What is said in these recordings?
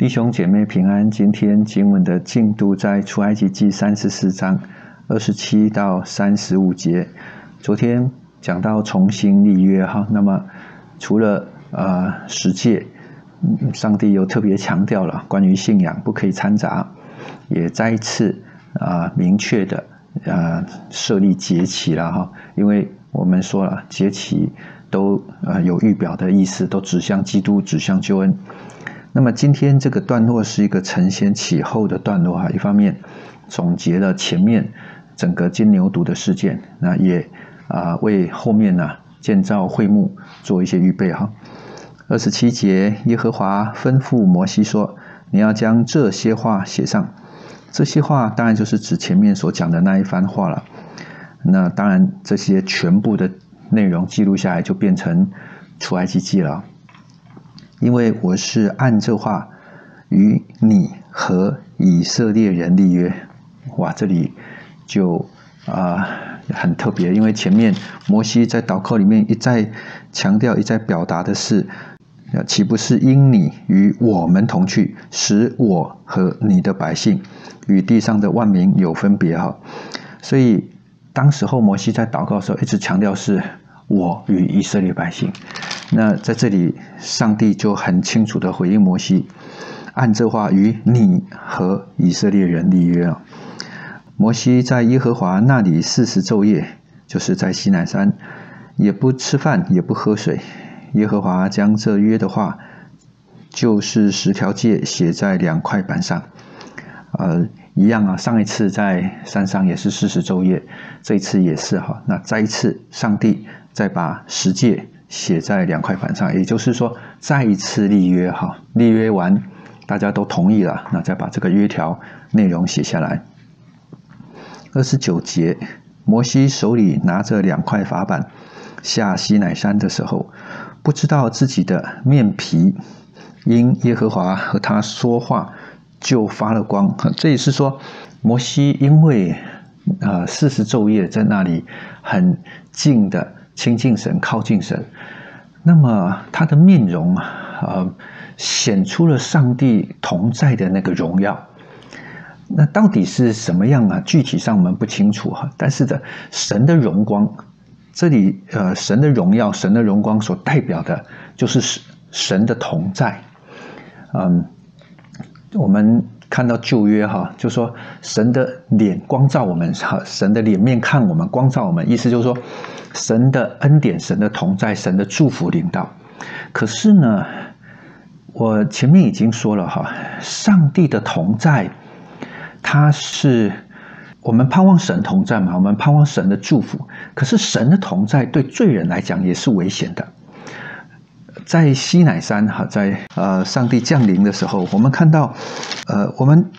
弟兄姐妹平安。今天经文的进度在出埃及记三十四章二十七到三十五节。昨天讲到重新立约哈，那么除了呃十诫，上帝又特别强调了关于信仰不可以掺杂，也再一次啊明确的呃设立节期了哈，因为我们说了节期都呃有预表的意思，都指向基督，指向救恩。那么今天这个段落是一个承先启后的段落哈，一方面总结了前面整个金牛犊的事件，那也啊为后面呢建造会幕做一些预备哈。二十七节，耶和华吩咐摩西说：“你要将这些话写上。”这些话当然就是指前面所讲的那一番话了。那当然这些全部的内容记录下来，就变成出埃及记了。因为我是按这话与你和以色列人立约，哇，这里就啊很特别，因为前面摩西在祷告里面一再强调、一再表达的是，岂不是因你与我们同去，使我和你的百姓与地上的万民有分别哈？所以当时候摩西在祷告的时候，一直强调是。我与以色列百姓，那在这里，上帝就很清楚的回应摩西，按这话与你和以色列人立约啊。摩西在耶和华那里四十昼夜，就是在西南山，也不吃饭，也不喝水。耶和华将这约的话，就是十条诫写在两块板上，呃，一样啊。上一次在山上也是四十昼夜，这一次也是哈。那再一次，上帝。再把十诫写在两块板上，也就是说，再一次立约哈，立约完，大家都同意了，那再把这个约条内容写下来。二十九节，摩西手里拿着两块法板下西乃山的时候，不知道自己的面皮因耶和华和他说话就发了光。这也是说，摩西因为呃四十昼夜在那里很静的。亲近神，靠近神，那么他的面容啊，呃，显出了上帝同在的那个荣耀。那到底是什么样啊？具体上我们不清楚哈。但是的，神的荣光，这里呃，神的荣耀，神的荣光所代表的，就是神神的同在。嗯，我们看到旧约哈，就说神的脸光照我们，哈，神的脸面看我们，光照我们，意思就是说。神的恩典，神的同在，神的祝福领导。可是呢，我前面已经说了哈，上帝的同在，他是我们盼望神同在嘛？我们盼望神的祝福。可是神的同在对罪人来讲也是危险的。在西乃山哈，在呃上帝降临的时候，我们看到呃我们。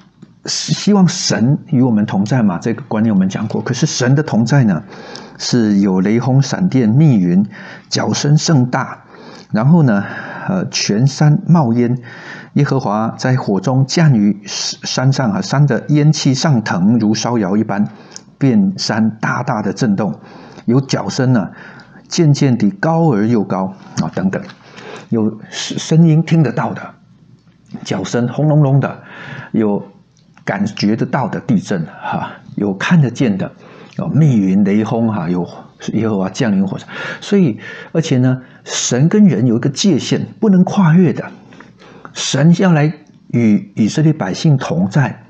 希望神与我们同在嘛？这个观念我们讲过。可是神的同在呢，是有雷轰、闪电、密云，脚声盛大，然后呢，呃，全山冒烟，耶和华在火中降于山上啊，山的烟气上腾如烧窑一般，遍山大大的震动，有脚声呢，渐渐地高而又高啊，等等，有声声音听得到的，脚声轰隆隆的，有。感觉得到的地震，哈，有看得见的，有密云雷轰，哈，有耶和华降临火山，所以，而且呢，神跟人有一个界限，不能跨越的。神要来与以色列百姓同在，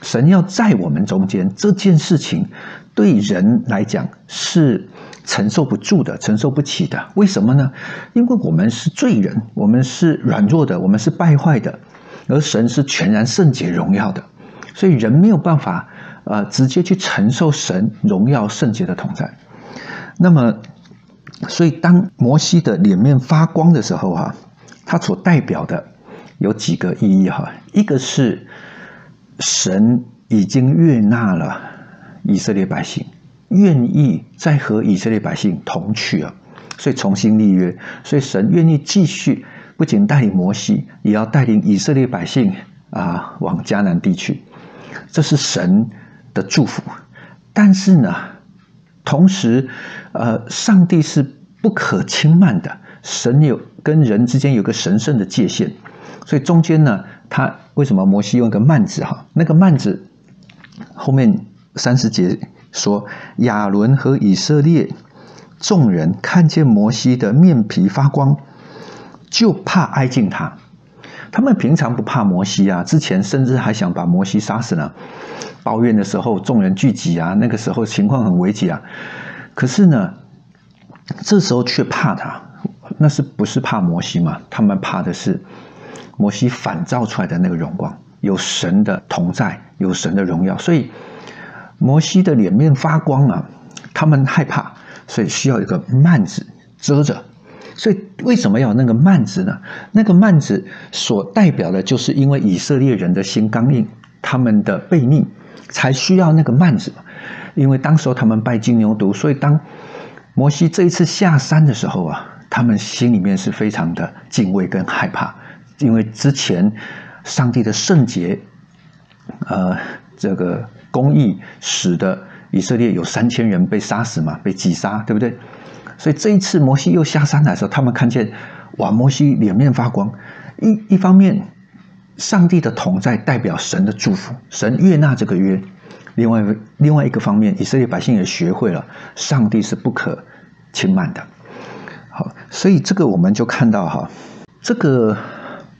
神要在我们中间，这件事情对人来讲是承受不住的，承受不起的。为什么呢？因为我们是罪人，我们是软弱的，我们是败坏的，而神是全然圣洁荣耀的。所以人没有办法，呃，直接去承受神荣耀圣洁的同在。那么，所以当摩西的脸面发光的时候，哈，他所代表的有几个意义，哈。一个是神已经悦纳了以色列百姓，愿意再和以色列百姓同去啊，所以重新立约。所以神愿意继续，不仅带领摩西，也要带领以色列百姓啊，往迦南地区。这是神的祝福，但是呢，同时，呃，上帝是不可轻慢的，神有跟人之间有个神圣的界限，所以中间呢，他。为什么摩西用一个慢字哈？那个慢字后面三十节说，亚伦和以色列众人看见摩西的面皮发光，就怕挨近他。他们平常不怕摩西啊，之前甚至还想把摩西杀死呢。抱怨的时候，众人聚集啊，那个时候情况很危急啊。可是呢，这时候却怕他，那是不是怕摩西嘛？他们怕的是摩西反照出来的那个荣光，有神的同在，有神的荣耀，所以摩西的脸面发光啊，他们害怕，所以需要一个幔子遮着。所以为什么要那个幔子呢？那个幔子所代表的就是因为以色列人的心刚硬，他们的悖逆，才需要那个幔子。因为当时候他们拜金牛犊，所以当摩西这一次下山的时候啊，他们心里面是非常的敬畏跟害怕，因为之前上帝的圣洁，呃，这个公义使得以色列有三千人被杀死嘛，被击杀，对不对？所以这一次摩西又下山来的时候，他们看见哇，摩西脸面发光。一一方面，上帝的同在代表神的祝福，神悦纳这个约；另外另外一个方面，以色列百姓也学会了上帝是不可轻慢的。好，所以这个我们就看到哈，这个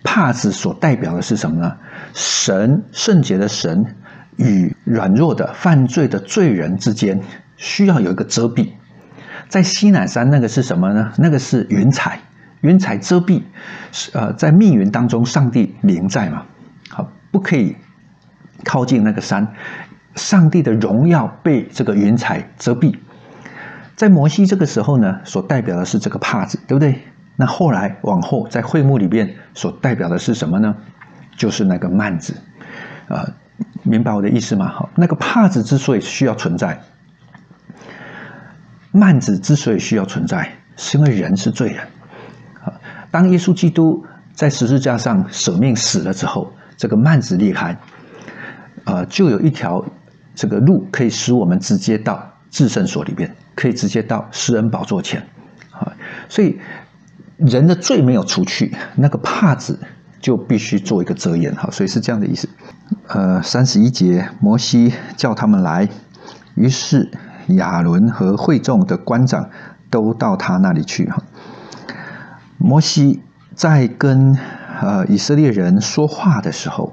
帕子所代表的是什么呢？神圣洁的神与软弱的犯罪的罪人之间，需要有一个遮蔽。在西南山那个是什么呢？那个是云彩，云彩遮蔽是，呃，在密云当中，上帝临在嘛，好，不可以靠近那个山，上帝的荣耀被这个云彩遮蔽。在摩西这个时候呢，所代表的是这个帕子，对不对？那后来往后在会幕里边所代表的是什么呢？就是那个幔子，啊，明白我的意思吗？好，那个帕子之所以需要存在。幔子之所以需要存在，是因为人是罪人。啊，当耶稣基督在十字架上舍命死了之后，这个幔子裂开，呃，就有一条这个路可以使我们直接到至圣所里边，可以直接到施恩宝座前。啊，所以人的罪没有除去，那个帕子就必须做一个遮掩。哈，所以是这样的意思。呃，三十一节，摩西叫他们来，于是。亚伦和会众的官长都到他那里去哈。摩西在跟呃以色列人说话的时候，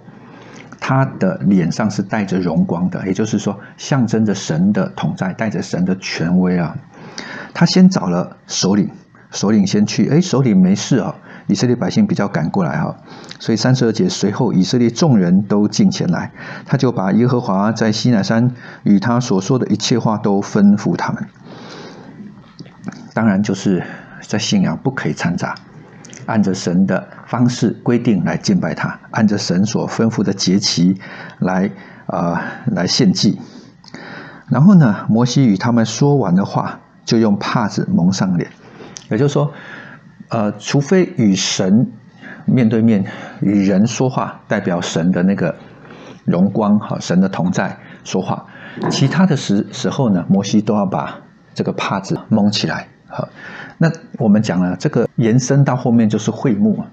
他的脸上是带着荣光的，也就是说象征着神的同在，带着神的权威啊。他先找了首领，首领先去，哎，首领没事啊。以色列百姓比较赶过来哈，所以三十二节随后以色列众人都进前来，他就把耶和华在西乃山与他所说的一切话都吩咐他们。当然就是在信仰不可以掺杂，按着神的方式规定来敬拜他，按着神所吩咐的节期来啊来献祭。然后呢，摩西与他们说完的话，就用帕子蒙上脸，也就是说。呃，除非与神面对面与人说话，代表神的那个荣光和，神的同在说话，其他的时时候呢，摩西都要把这个帕子蒙起来。好，那我们讲了，这个延伸到后面就是会幕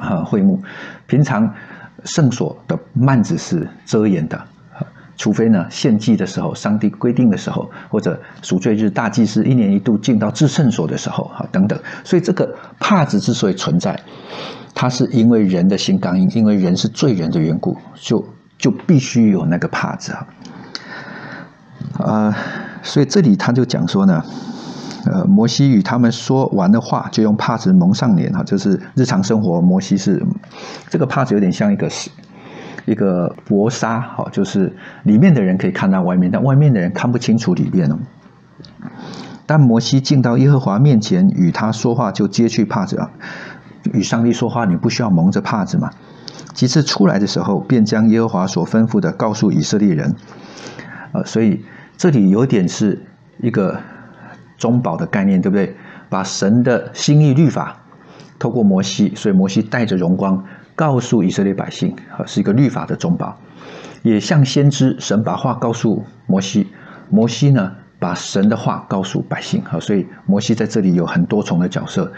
啊，会幕，平常圣所的幔子是遮掩的。除非呢，献祭的时候，上帝规定的时候，或者赎罪日大祭司一年一度进到至圣所的时候，哈，等等。所以这个帕子之所以存在，它是因为人的心刚硬，因为人是罪人的缘故，就就必须有那个帕子啊。呃，所以这里他就讲说呢，呃，摩西与他们说完的话，就用帕子蒙上脸哈，就是日常生活，摩西是这个帕子有点像一个。一个薄纱，好，就是里面的人可以看到外面，但外面的人看不清楚里面哦。但摩西进到耶和华面前与他说话，就揭去帕子啊。与上帝说话，你不需要蒙着帕子嘛？其次出来的时候，便将耶和华所吩咐的告诉以色列人。呃，所以这里有点是一个中保的概念，对不对？把神的心意律法透过摩西，所以摩西带着荣光。告诉以色列百姓，啊，是一个律法的中保，也像先知，神把话告诉摩西，摩西呢把神的话告诉百姓，啊，所以摩西在这里有很多重的角色，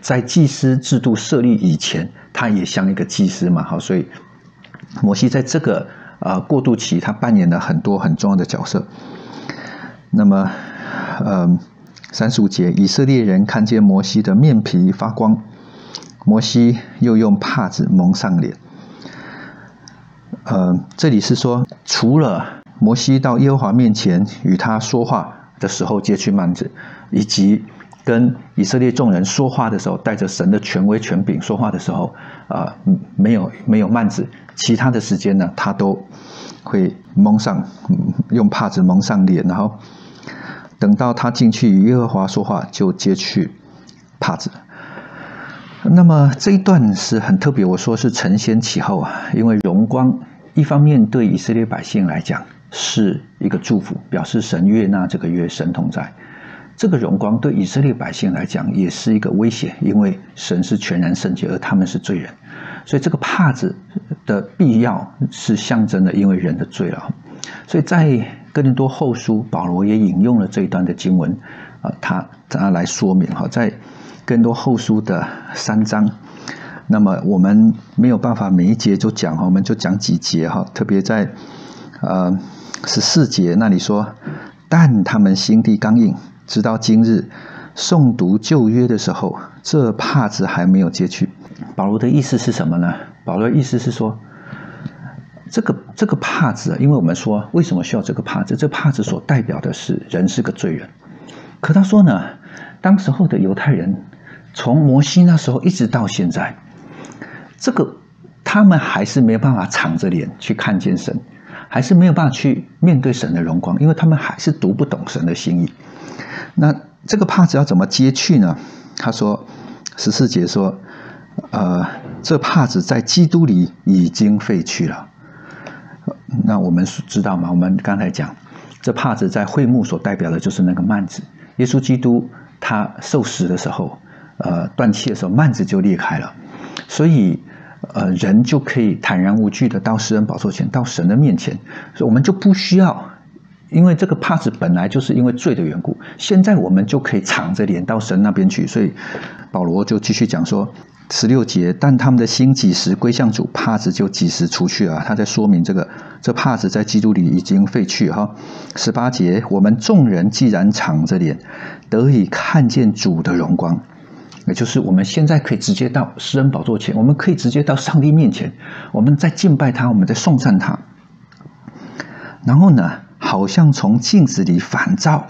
在祭司制度设立以前，他也像一个祭司嘛，好，所以摩西在这个呃过渡期，他扮演了很多很重要的角色。那么，呃，三十五节，以色列人看见摩西的面皮发光，摩西又用帕子蒙上脸。呃，这里是说，除了摩西到耶和华面前与他说话的时候揭去幔子，以及跟以色列众人说话的时候带着神的权威权柄说话的时候，啊，没有没有幔子，其他的时间呢，他都会蒙上，用帕子蒙上脸，然后等到他进去与耶和华说话，就揭去帕子。那么这一段是很特别，我说是承先启后啊，因为荣光一方面对以色列百姓来讲是一个祝福，表示神悦纳这个月神同在；这个荣光对以色列百姓来讲也是一个威胁，因为神是全然圣洁，而他们是罪人，所以这个帕子的必要是象征的，因为人的罪了。所以在哥林多后书，保罗也引用了这一段的经文啊，他他来说明哈，在。更多后书的三章，那么我们没有办法每一节就讲，我们就讲几节哈。特别在呃十四节那里说，但他们心地刚硬，直到今日诵读旧约的时候，这帕子还没有揭去。保罗的意思是什么呢？保罗的意思是说，这个这个帕子，因为我们说为什么需要这个帕子？这帕子所代表的是人是个罪人。可他说呢，当时候的犹太人。从摩西那时候一直到现在，这个他们还是没有办法敞着脸去看见神，还是没有办法去面对神的荣光，因为他们还是读不懂神的心意。那这个帕子要怎么揭去呢？他说十四节说，呃，这帕子在基督里已经废去了。那我们知道吗？我们刚才讲，这帕子在会幕所代表的就是那个幔子。耶稣基督他受死的时候。呃，断气的时候，幔子就裂开了，所以，呃，人就可以坦然无惧的到施恩宝座前，到神的面前，所以我们就不需要，因为这个帕子本来就是因为罪的缘故，现在我们就可以敞着脸到神那边去。所以保罗就继续讲说，十六节，但他们的心几时归向主，帕子就几时除去啊。他在说明这个，这帕子在基督里已经废去哈。十八节，我们众人既然敞着脸，得以看见主的荣光。就是我们现在可以直接到施恩宝座前，我们可以直接到上帝面前，我们在敬拜他，我们在颂赞他。然后呢，好像从镜子里反照，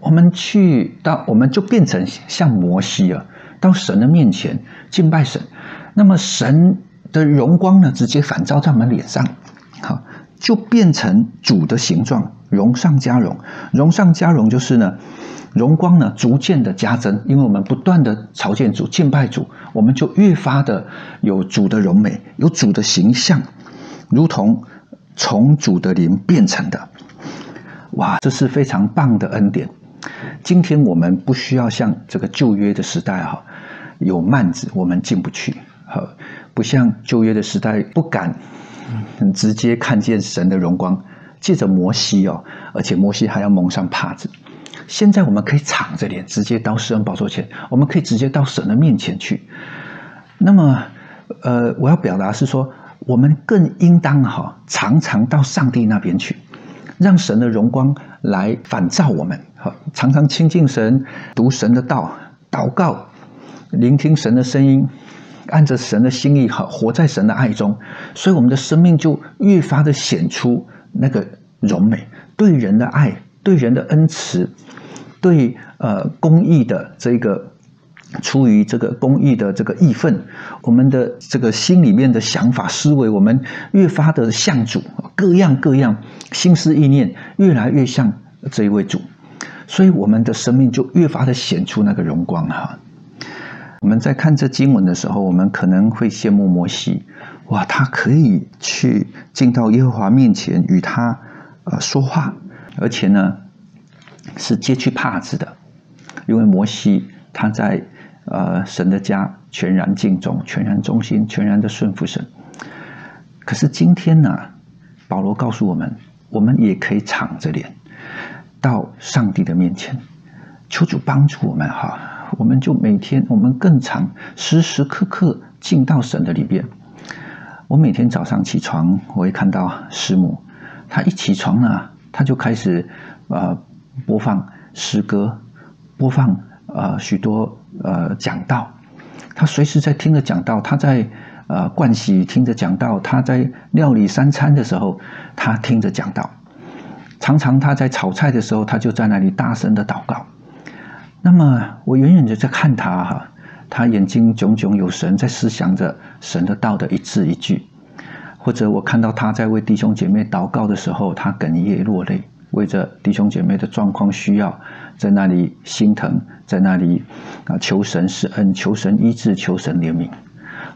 我们去到，我们就变成像摩西啊，到神的面前敬拜神。那么神的荣光呢，直接反照在我们脸上，好，就变成主的形状，荣上加荣，荣上加荣就是呢。荣光呢，逐渐的加增，因为我们不断的朝见主、敬拜主，我们就越发的有主的荣美，有主的形象，如同从主的灵变成的。哇，这是非常棒的恩典。今天我们不需要像这个旧约的时代哈，有幔子我们进不去，好，不像旧约的时代不敢直接看见神的荣光，借着摩西哦，而且摩西还要蒙上帕子。现在我们可以敞着脸直接到施恩宝座前，我们可以直接到神的面前去。那么，呃，我要表达是说，我们更应当哈，常常到上帝那边去，让神的荣光来反照我们。好，常常亲近神，读神的道，祷告，聆听神的声音，按着神的心意，好活在神的爱中。所以，我们的生命就越发的显出那个荣美，对人的爱，对人的恩慈。对呃公益的这个出于这个公益的这个义愤，我们的这个心里面的想法思维，我们越发的向主，各样各样心思意念越来越像这一位主，所以我们的生命就越发的显出那个荣光哈。我们在看这经文的时候，我们可能会羡慕摩西，哇，他可以去进到耶和华面前与他呃说话，而且呢。是揭去帕子的，因为摩西他在呃神的家全然敬重、全然忠心、全然的顺服神。可是今天呢，保罗告诉我们，我们也可以敞着脸到上帝的面前，求主帮助我们哈。我们就每天我们更常时时刻刻进到神的里边。我每天早上起床，我会看到师母，她一起床呢，他就开始呃播放诗歌，播放呃许多呃讲道。他随时在听着讲道，他在呃盥洗听着讲道，他在料理三餐的时候，他听着讲道。常常他在炒菜的时候，他就在那里大声的祷告。那么我远远的在看他哈。他眼睛炯炯有神，在思想着神的道的一字一句；或者我看到他在为弟兄姐妹祷告的时候，他哽咽落泪，为着弟兄姐妹的状况需要，在那里心疼，在那里啊求神施恩，求神医治，求神怜悯。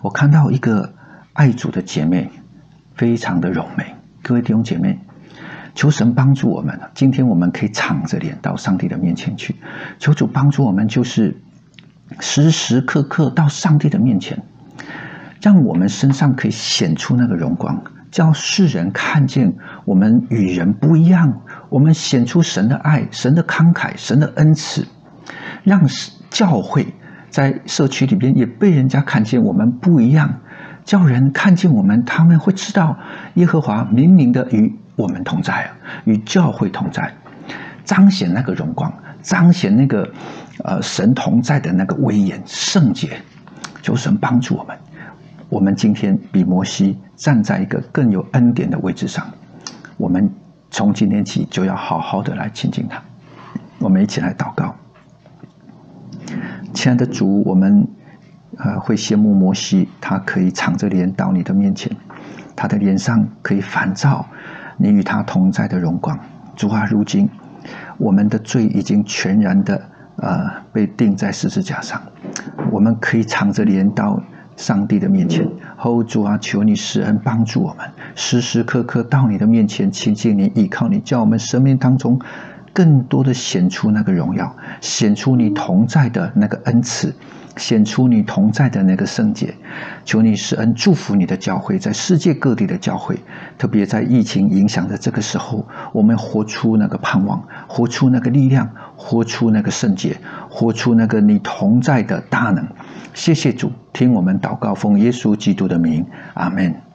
我看到一个爱主的姐妹，非常的柔美。各位弟兄姐妹，求神帮助我们。今天我们可以敞着脸到上帝的面前去，求主帮助我们，就是。时时刻刻到上帝的面前，让我们身上可以显出那个荣光，叫世人看见我们与人不一样。我们显出神的爱、神的慷慨、神的恩赐，让教会在社区里边也被人家看见我们不一样，叫人看见我们，他们会知道耶和华明明的与我们同在啊，与教会同在，彰显那个荣光，彰显那个。呃，神同在的那个威严圣洁，求神帮助我们。我们今天比摩西站在一个更有恩典的位置上。我们从今天起就要好好的来亲近他。我们一起来祷告，亲爱的主，我们呃会羡慕摩西，他可以敞着脸到你的面前，他的脸上可以反照你与他同在的荣光。主啊，如今我们的罪已经全然的。呃，被钉在十字架上，我们可以敞着脸到上帝的面前。哦，主啊，求你施恩帮助我们，时时刻刻到你的面前亲近你，依靠你，叫我们生命当中更多的显出那个荣耀，显出你同在的那个恩赐。显出你同在的那个圣洁，求你施恩祝福你的教会，在世界各地的教会，特别在疫情影响的这个时候，我们活出那个盼望，活出那个力量，活出那个圣洁，活出那个你同在的大能。谢谢主，听我们祷告，奉耶稣基督的名，阿门。